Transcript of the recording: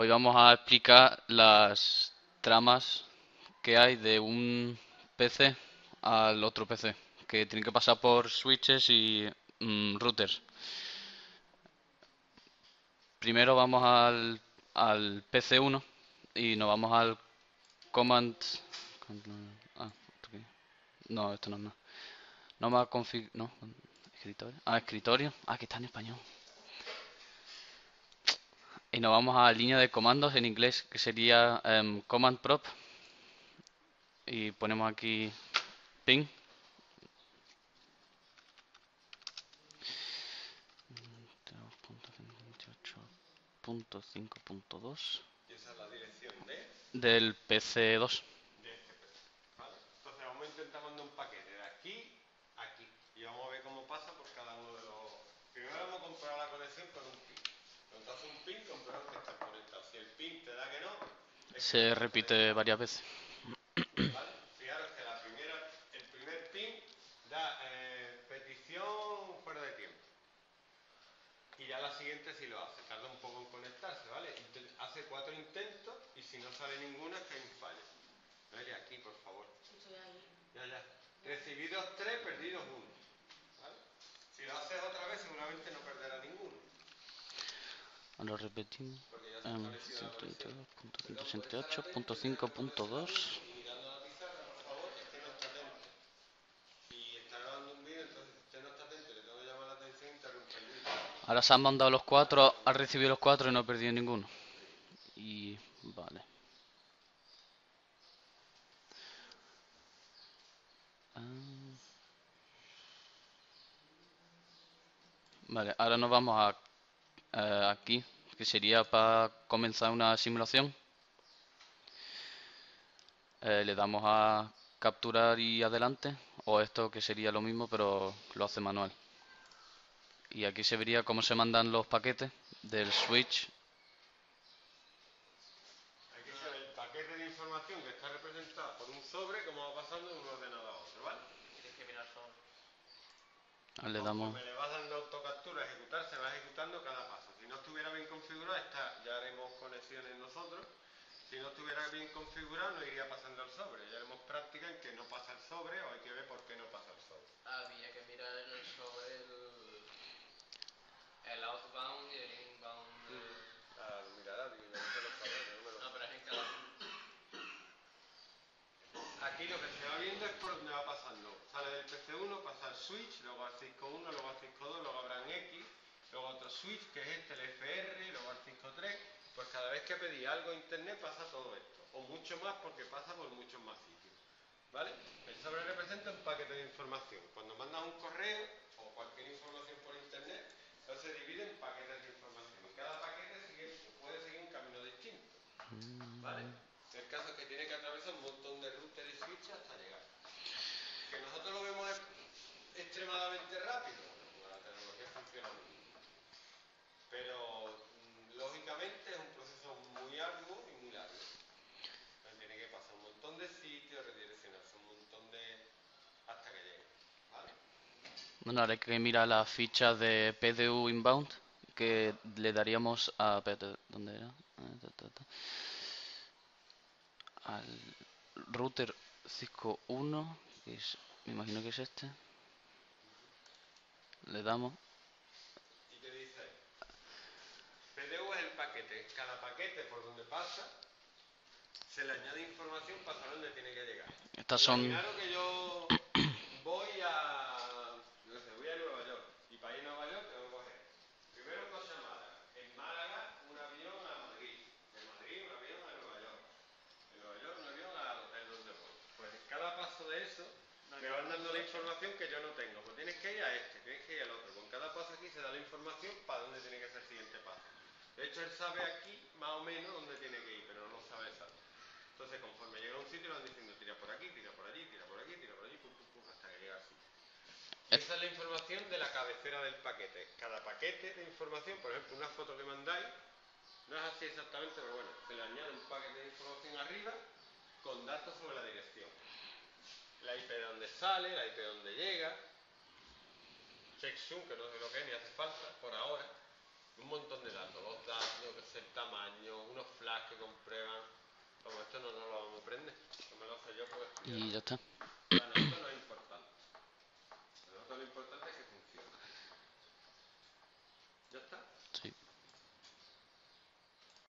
Hoy vamos a explicar las tramas que hay de un PC al otro PC, que tienen que pasar por switches y mm, routers. Primero vamos al, al PC1 y nos vamos al command... ah, no, esto no es nada. No más config... no, escritorio. Ah, escritorio. Ah, que está en español. Y nos vamos a línea de comandos en inglés, que sería em, command prop. Y ponemos aquí ping. punto cinco punto dos Y esa es la dirección de, del PC2. de este PC. ¿Vale? Entonces vamos a intentar mandar un paquete de aquí a aquí. Y vamos a ver cómo pasa por cada uno de los. Primero vamos a comprobar la conexión con un pin. Cuando te hace un pin, comprueba que está conectado. Si el pin te da que no, es Se repite varias veces. Fijaros que la primera, el primer pin da petición fuera de tiempo. Y ya la siguiente sí lo hace, tarda un poco en conectarse, ¿vale? Hace cuatro intentos y si no sale ninguna es que hay un fallo. Noelia, aquí, por favor. Ya, ya. Recibidos tres, perdidos uno. Si lo haces otra vez, seguramente no perderá ninguno. Lo repetimos. Porque ya se estableció la conexión. 132.168.5.2. Y mirando la pizarra, por favor, es que no está atento. Si está grabando un vídeo, entonces si usted no está atento y le tengo que llamar la atención, interrumpe el vídeo. Ahora se han mandado los cuatro, ha recibido los cuatro y no ha perdido ninguno. Y vale. Ah. Vale, ahora nos vamos a eh, aquí, que sería para comenzar una simulación. Eh, le damos a capturar y adelante, o esto que sería lo mismo, pero lo hace manual. Y aquí se vería cómo se mandan los paquetes del switch. Aquí se ve el paquete de información que está representado por un sobre, como va pasando de un ordenador a otro, ¿vale? Ah, Le damos. Conforme le vas dando autocaptura a ejecutar, se va ejecutando cada paso. Si no estuviera bien configurado, está, ya haremos conexiones nosotros. Si no estuviera bien configurado, no iría pasando el sobre. Ya haremos práctica en que no pasa el sobre o hay que ver por qué no pasa el sobre. Había que mirar en el sobre el, el outbound y el inbound. Ah, lo mirará, digo, ya no no me lo No, pero es en cada. Aquí lo que se va viendo es por dónde va pasando. Sale del PC1, pasa al switch, luego al cisco 1, luego al cisco 2, luego habrá un X, luego otro switch que es este, el FR, luego al cisco 3. Pues cada vez que pedí algo a internet pasa todo esto. O mucho más porque pasa por muchos más sitios. ¿Vale? El sobre representa un paquete de información. Cuando mandas un correo o cualquier información por internet, se divide en paquetes de información. Y cada paquete sigue- puede seguir un camino distinto. ¿Vale? El caso es que tiene que atravesar un montón de routers y switches hasta llegar. Que nosotros lo vemos extremadamente rápido. Bueno, la tecnología funciona muy bien. Pero mm, lógicamente es un proceso muy arduo y muy largo. Entonces, tiene que pasar un montón de sitios, redireccionarse un montón de. hasta que llegue. ¿Vale? Bueno, ahora hay que mirar la ficha de PDU inbound que le daríamos a. ¿Dónde era? Ah. Al router Cisco 1, que es, me imagino que es este. Le damos. ¿Y dice? PDU es el paquete. Cada paquete por donde pasa se le añade información para saber dónde tiene que llegar. Estas son. Imaginaros que yo voy a. yo qué sé, voy a Nueva York. Y para ir a Nueva York tengo que coger. Primero cosa mala. En Málaga, un avión a Madrid. De Madrid, un avión a Nueva York. De Nueva York, un avión al hotel donde voy. Pues en cada paso de eso me van dando la información que yo no tengo. Pues tienes que ir a este, tienes que ir al otro. Con cada paso aquí se da la información para dónde tiene que ser el siguiente paso. De hecho, él sabe aquí más o menos dónde tiene que ir, pero no lo sabe exacto. Entonces, conforme llega a un sitio, van diciendo tira por aquí, tira por allí, tira por aquí, tira por allí, pum, pum, pum, hasta que llega al sitio. Esa es la información de la cabecera del paquete. Cada paquete de información, por ejemplo, una foto que mandáis, no es así exactamente, pero bueno, se le añade un paquete de información arriba con datos sobre la dirección. La IP de donde sale, la IP de donde llega, checksum, que no sé lo que es, ni hace falta, por ahora, un montón de datos, los datos, qué sé, el tamaño, unos las que comprueban. Como esto no, no lo vamos a aprender. No me lo sé yo porque Y ya está.